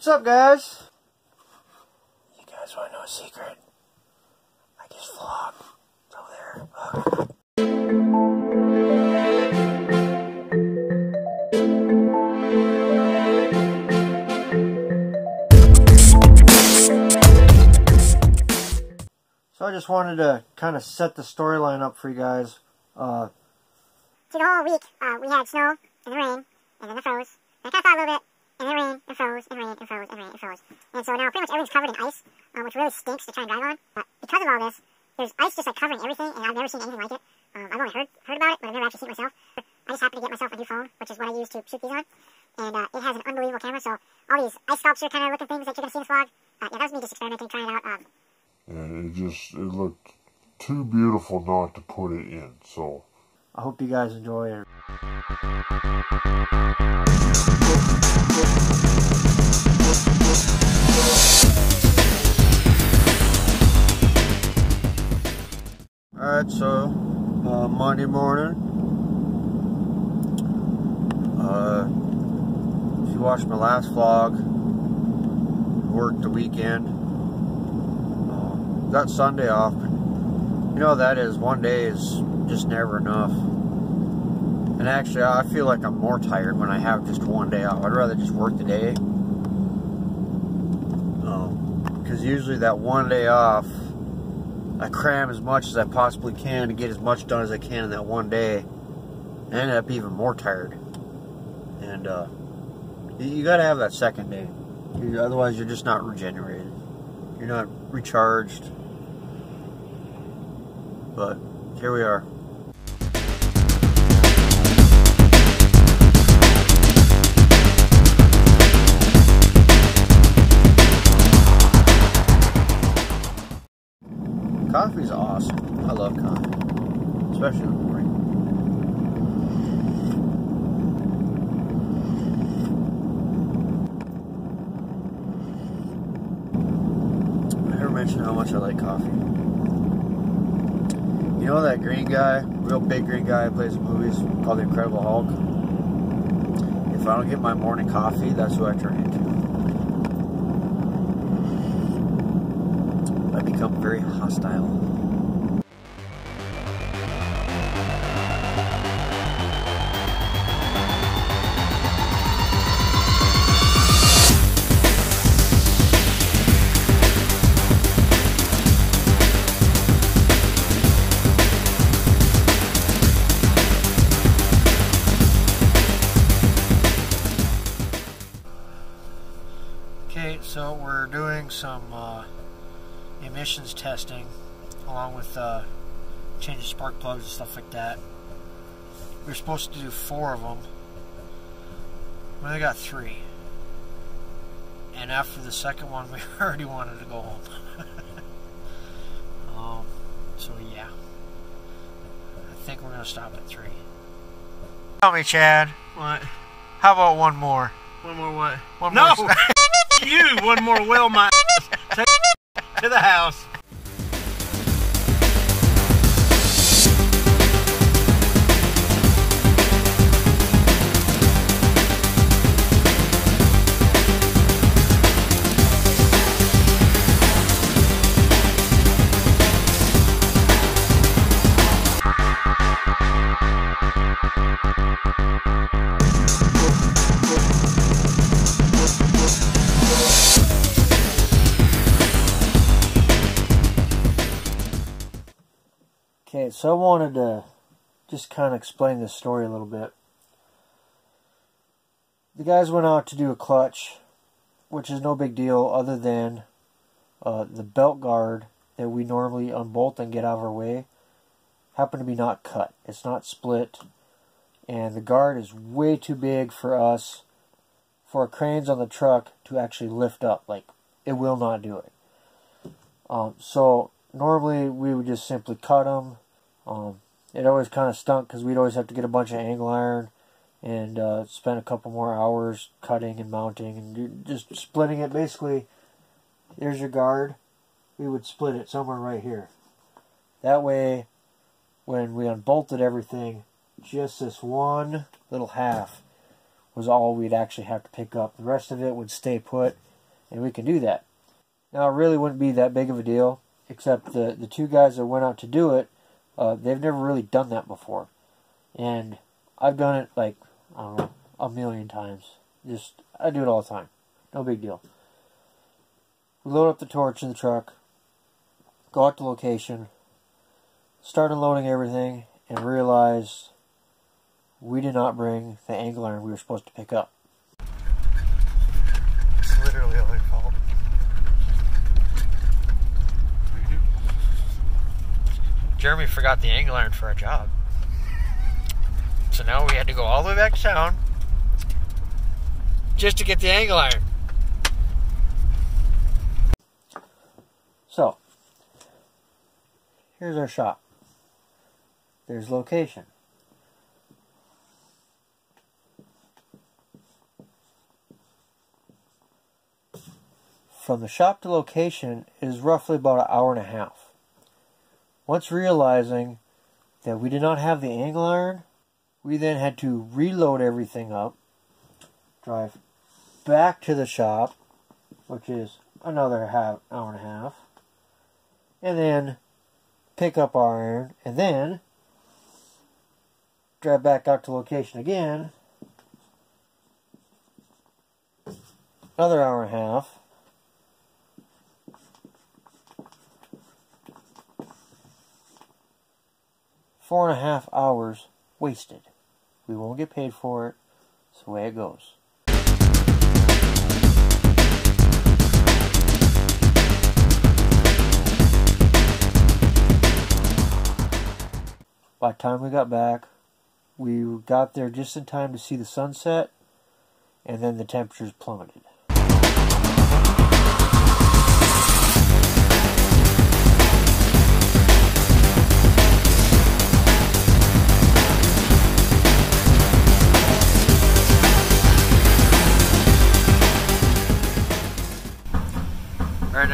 What's up, guys? You guys want to know a secret? I just vlog. It's over there. Look. So I just wanted to kind of set the storyline up for you guys. Uh, See, the whole week, uh, we had snow and the rain, and then it froze. And it kind of thought a little bit, and it rain, and froze, and rain, and froze, and rain, and froze. And so now pretty much everything's covered in ice, um, which really stinks to try and drive on. But because of all this, there's ice just like covering everything, and I've never seen anything like it. Um, I've only heard heard about it, but I've never actually seen it myself. I just happened to get myself a new phone, which is what I use to shoot these on. And uh, it has an unbelievable camera, so all these ice sculpture kind of looking things that you're to see in this vlog, uh, yeah, that was me just experimenting, trying it out. Um, and it just it looked too beautiful not to put it in. So I hope you guys enjoy it. Alright, so uh, Monday morning. Uh, if you watched my last vlog, worked the weekend. Uh, got Sunday off, you know that is one day is just never enough. And actually, I feel like I'm more tired when I have just one day off. I'd rather just work the day. Because usually that one day off, I cram as much as I possibly can to get as much done as I can in that one day. And I end up even more tired. And uh, you, got to have that second day. Otherwise, you're just not regenerated. You're not recharged. But here we are. Coffee's awesome. I love coffee, especially in the morning. I never mentioned how much I like coffee. You know that green guy, real big green guy who plays movies called the Incredible Hulk? If I don't get my morning coffee, that's who I turn into. I very hostile. So we're doing some uh, emissions testing along with uh, changing spark plugs and stuff like that. We are supposed to do four of them. We only got three. And after the second one, we already wanted to go home. um, so, yeah. I think we're going to stop at three. Tell me, Chad. What? How about one more? One more what? One no! more. you! One more well my Take to the house. So I wanted to just kind of explain this story a little bit. The guys went out to do a clutch, which is no big deal other than uh, the belt guard that we normally unbolt and get out of our way happened to be not cut. It's not split, and the guard is way too big for us, for cranes on the truck to actually lift up. Like, it will not do it. Um, so normally we would just simply cut them. Um, it always kind of stunk because we'd always have to get a bunch of angle iron and uh, spend a couple more hours cutting and mounting and just splitting it. Basically, there's your guard. We would split it somewhere right here. That way, when we unbolted everything, just this one little half was all we'd actually have to pick up. The rest of it would stay put and we can do that. Now, it really wouldn't be that big of a deal, except the, the two guys that went out to do it, uh, they've never really done that before. And I've done it like, I don't know, a million times. Just, I do it all the time. No big deal. We load up the torch in the truck, go out to location, start unloading everything, and realize we did not bring the angle iron we were supposed to pick up. It's literally all your fault. Jeremy forgot the angle iron for our job. So now we had to go all the way back to town just to get the angle iron. So, here's our shop. There's location. From the shop to location is roughly about an hour and a half. Once realizing that we did not have the angle iron, we then had to reload everything up, drive back to the shop, which is another half hour and a half, and then pick up our iron, and then drive back out to location again, another hour and a half, four and a half hours wasted. We won't get paid for it. It's the way it goes. By the time we got back, we got there just in time to see the sunset, and then the temperatures plummeted.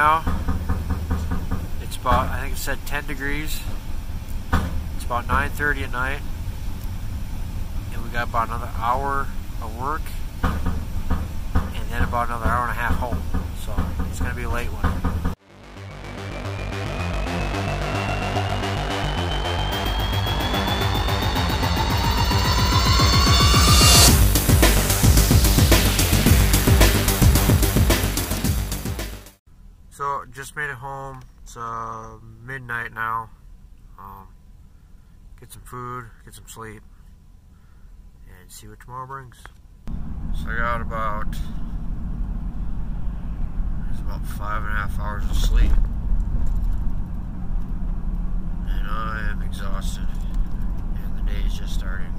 Now, it's about, I think it said 10 degrees. It's about 9.30 at night. And we got about another hour of work. And then about another hour and a half home. So it's going to be a late one. Just made it home. It's uh, midnight now. Um, get some food, get some sleep, and see what tomorrow brings. So I got about it's about five and a half hours of sleep, and I am exhausted, and the day is just starting.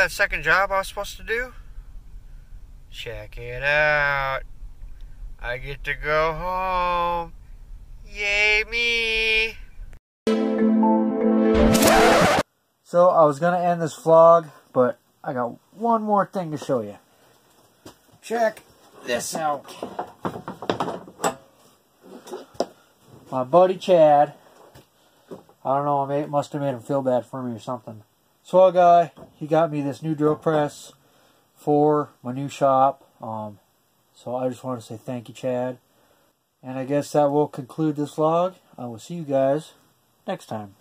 That second job I was supposed to do? Check it out. I get to go home. Yay me! So I was gonna end this vlog, but I got one more thing to show you. Check this out. My buddy Chad. I don't know, it must have made him feel bad for me or something. Swell guy, he got me this new drill press for my new shop. Um, so I just want to say thank you, Chad. And I guess that will conclude this vlog. I will see you guys next time.